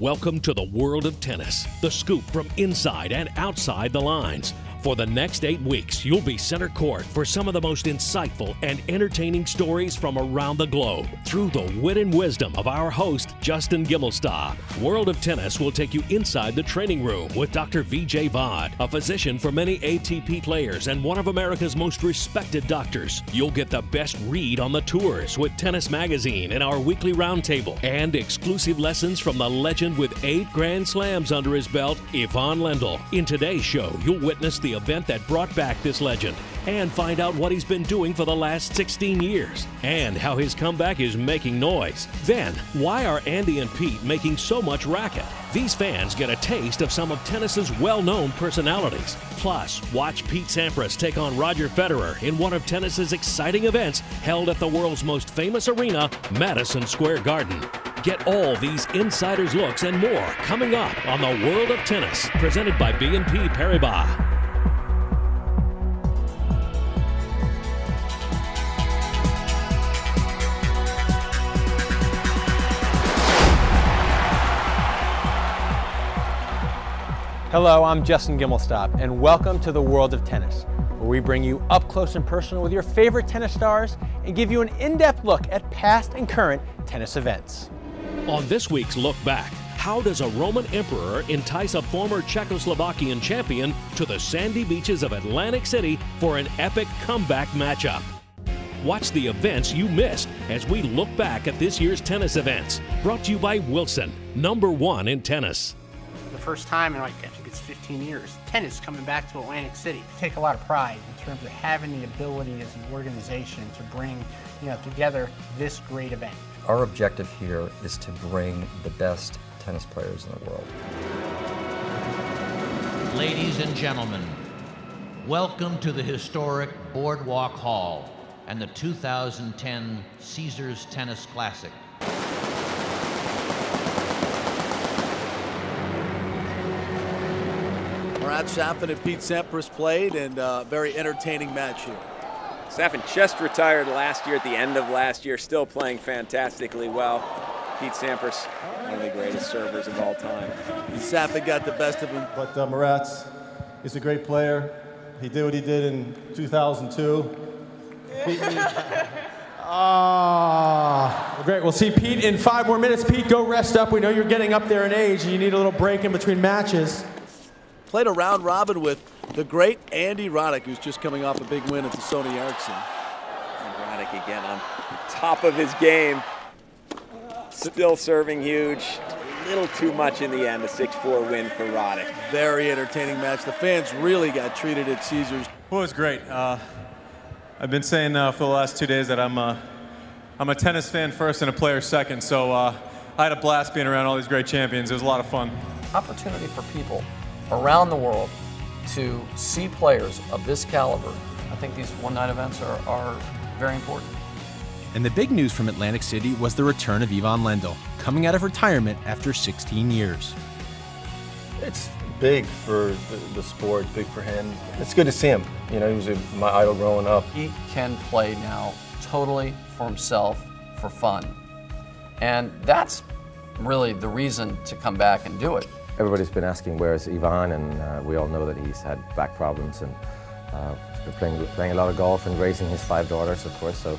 Welcome to the world of tennis, the scoop from inside and outside the lines. For the next eight weeks, you'll be center court for some of the most insightful and entertaining stories from around the globe through the wit and wisdom of our host, Justin Gimelstob. World of Tennis will take you inside the training room with Dr. Vijay Vad, a physician for many ATP players and one of America's most respected doctors. You'll get the best read on the tours with Tennis Magazine in our weekly roundtable and exclusive lessons from the legend with eight Grand Slams under his belt, Ivan Lendl. In today's show, you'll witness the event that brought back this legend and find out what he's been doing for the last 16 years and how his comeback is making noise. Then, why are Andy and Pete making so much racket? These fans get a taste of some of tennis's well known personalities. Plus, watch Pete Sampras take on Roger Federer in one of tennis's exciting events held at the world's most famous arena, Madison Square Garden. Get all these insiders' looks and more coming up on the World of Tennis, presented by BNP Paribas. Hello, I'm Justin Gimelstob, and welcome to the world of tennis, where we bring you up close and personal with your favorite tennis stars and give you an in-depth look at past and current tennis events. On this week's Look Back, how does a Roman emperor entice a former Czechoslovakian champion to the sandy beaches of Atlantic City for an epic comeback matchup? Watch the events you missed as we look back at this year's tennis events. Brought to you by Wilson, number one in tennis. The first time in like I think it's 15 years, tennis coming back to Atlantic City. I take a lot of pride in terms of having the ability as an organization to bring you know together this great event. Our objective here is to bring the best tennis players in the world. Ladies and gentlemen, welcome to the historic Boardwalk Hall and the 2010 Caesars Tennis Classic. Marat Safin and Pete Sampras played, and uh, very entertaining match here. Safin just retired last year at the end of last year, still playing fantastically well. Pete Sampras, one of the greatest servers of all time. And Safin got the best of him. But uh, Marat's is a great player. He did what he did in 2002. Ah, great. We'll see Pete in five more minutes. Pete, go rest up. We know you're getting up there in age and you need a little break in between matches. Played a round robin with the great Andy Roddick, who's just coming off a big win at the Sony Ericsson. And Roddick again on top of his game. Still serving huge. A little too much in the end, a 6-4 win for Roddick. Very entertaining match. The fans really got treated at Caesars. Well, it was great. Uh, I've been saying uh, for the last two days that I'm, uh, I'm a tennis fan first and a player second, so uh, I had a blast being around all these great champions. It was a lot of fun. Opportunity for people around the world to see players of this caliber. I think these one night events are, are very important. And the big news from Atlantic City was the return of Ivan Lendl, coming out of retirement after 16 years. It's big for the, the, sport, big for him. It's good to see him. You know, he was a, my idol growing up. He can play now totally for himself, for fun. And that's really the reason to come back and do it. Everybody's been asking where's Ivan, and uh, we all know that he's had back problems and uh, been playing, playing a lot of golf and raising his five daughters, of course. So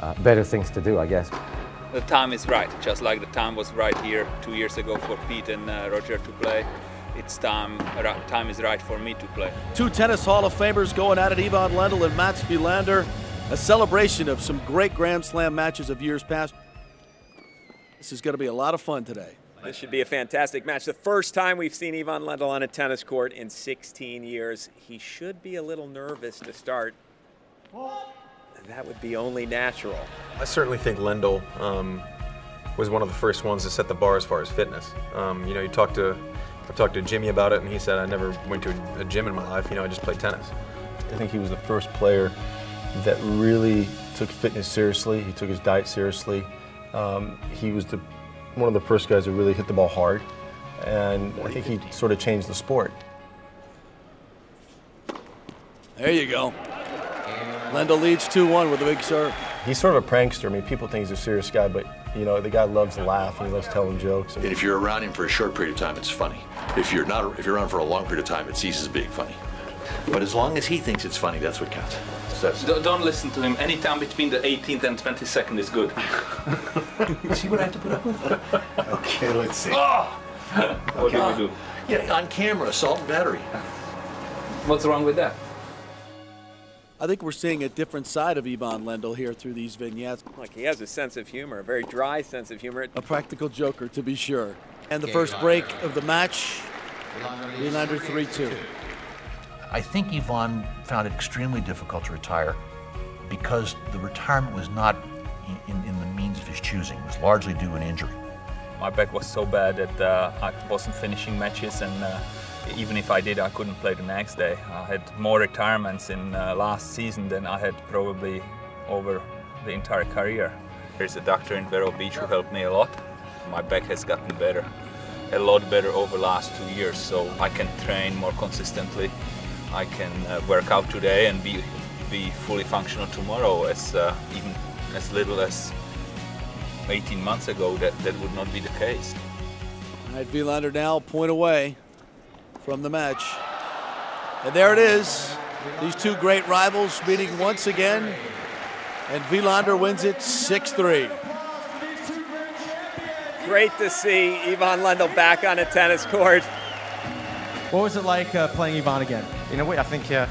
uh, better things to do, I guess. The time is right, just like the time was right here two years ago for Pete and uh, Roger to play. It's time, time is right for me to play. Two tennis Hall of Famers going at it, Ivan Lendl and Mats Wilander. A celebration of some great Grand Slam matches of years past. This is going to be a lot of fun today. This should be a fantastic match. The first time we've seen Ivan Lendl on a tennis court in 16 years. He should be a little nervous to start. That would be only natural. I certainly think Lendl um, was one of the first ones to set the bar as far as fitness. Um, you know, you talk to, I've talked to Jimmy about it, and he said I never went to a, a gym in my life. You know, I just played tennis. I think he was the first player that really took fitness seriously. He took his diet seriously. Um, he was the one of the first guys who really hit the ball hard, and I think he sort of changed the sport. There you go. Lendl leads 2-1 with a big serve. He's sort of a prankster. I mean, people think he's a serious guy, but You know, the guy loves to laugh and he loves telling jokes. And if you're around him for a short period of time, it's funny. If you're not, if you're around for a long period of time, it ceases being funny. But as long as he thinks it's funny, that's what counts. Don't, don't listen to him. Any time between the 18th and 22nd is good. see what I have to put up with? okay, let's see. Oh! What do we do? Yeah, on camera, assault and battery. What's wrong with that? I think we're seeing a different side of Ivan Lendl here through these vignettes. Like he has a sense of humor, a very dry sense of humor. A practical joker, to be sure. And the first break of the match, Wilander 3 2. I think Ivan found it extremely difficult to retire because the retirement was not in, in, the means of his choosing. It was largely due to an injury. My back was so bad that uh, I wasn't finishing matches and uh, even if I did, I couldn't play the next day. I had more retirements in uh, last season than I had probably over the entire career. There's a doctor in Vero Beach who helped me a lot. My back has gotten better, a lot better over the last two years, so I can train more consistently. I can uh, work out today and be be fully functional tomorrow as uh, even as little as 18 months ago that, that would not be the case. All right, Wilander now point away from the match. And there it is. These two great rivals meeting once again. And Wilander wins it 6 3. Great to see Ivan Lendl back on a tennis court. What was it like uh, playing Ivan again? In a way, I think uh,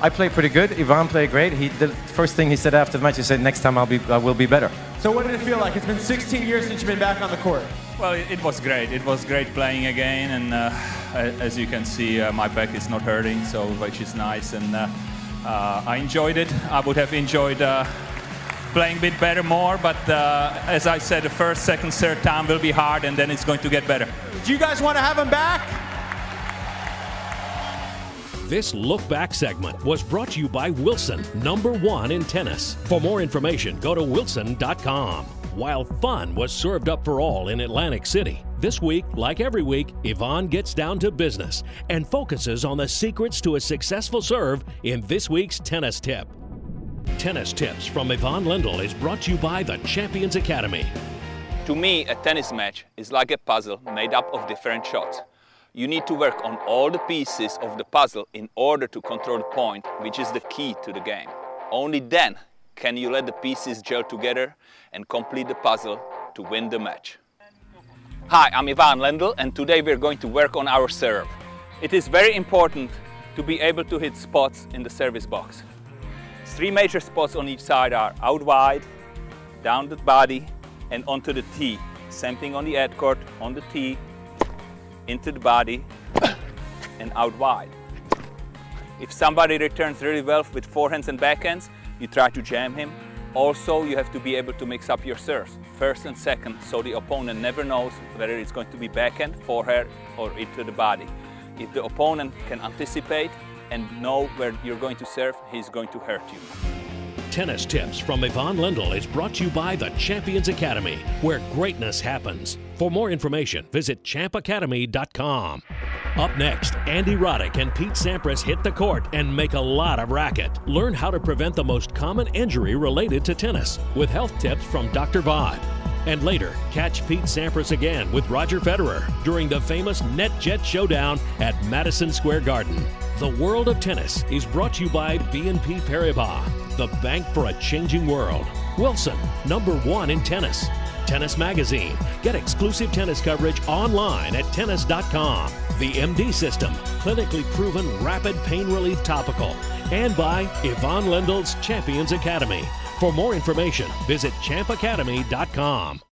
I played pretty good. Ivan played great. He the first thing he said after the match, he said, "Next time I'll be, I will be better." So what did it feel like? It's been 16 years since you've been back on the court. Well, it was great. It was great playing again, and uh, as you can see, uh, my back is not hurting, so which is nice, and uh, uh I enjoyed it. I would have enjoyed uh, playing a bit better more, but uh, as I said, the first, second, third time will be hard, and then it's going to get better. Do you guys want to have him back? This Look Back segment was brought to you by Wilson, number one in tennis. For more information, go to wilson.com. While fun was served up for all in Atlantic City, this week, like every week, Ivan gets down to business and focuses on the secrets to a successful serve in this week's tennis tip. Tennis Tips from Ivan Lendl is brought to you by the Champions Academy. To me, a tennis match is like a puzzle made up of different shots. You need to work on all the pieces of the puzzle in order to control the point, which is the key to the game. Only then can you let the pieces gel together and complete the puzzle to win the match. Hi, I'm Ivan Lendl and today we're going to work on our serve. It is very important to be able to hit spots in the service box. Three major spots on each side are out wide, down the body and onto the tee. Same thing on the ad court, on the tee, into the body and out wide. If somebody returns really well with forehands and backhands, you try to jam him. Also, you have to be able to mix up your serves, first and second, so the opponent never knows whether it's going to be backhand, forehand, or into the body. If the opponent can anticipate and know where you're going to serve, he's going to hurt you. Tennis Tips from Ivan Lendl is brought to you by the Champions Academy, where greatness happens. For more information, visit champacademy.com. Up next, Andy Roddick and Pete Sampras hit the court and make a lot of racket. Learn how to prevent the most common injury related to tennis with health tips from Dr. Vad. And later, catch Pete Sampras again with Roger Federer during the famous NetJet Showdown at Madison Square Garden. The World of Tennis is brought to you by BNP Paribas, the bank for a changing world. Wilson, number one in tennis. Tennis Magazine. Get exclusive tennis coverage online at tennis.com. The MD System, clinically proven rapid pain relief topical. And by Ivan Lendl's Champions Academy. For more information, visit champacademy.com.